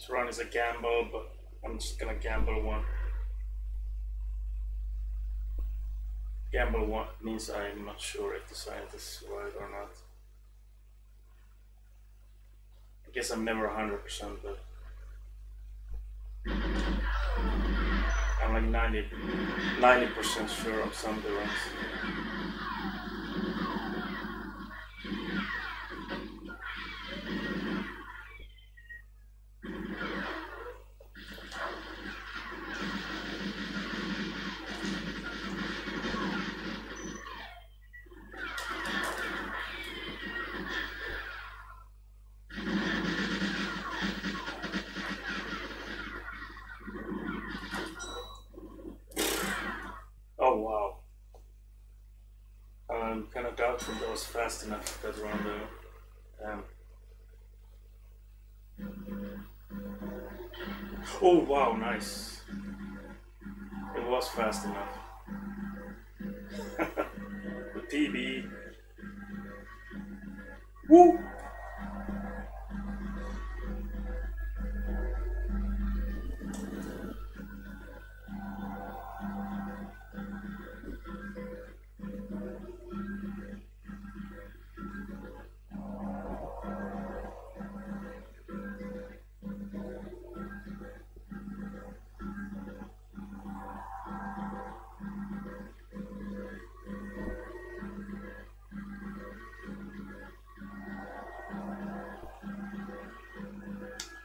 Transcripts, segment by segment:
This run is a gamble, but I'm just gonna gamble one. Gamble one means I'm not sure if the science is right or not. I guess I'm never 100%, but I'm like 90, 90% sure of some of the runs. I'm kind of doubtful that was fast enough that round though. Um, oh wow, nice. It was fast enough.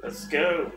Let's go.